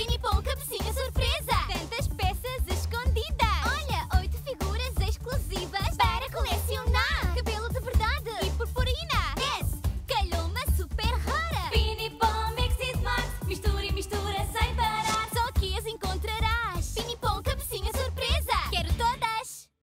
Beanie Ball,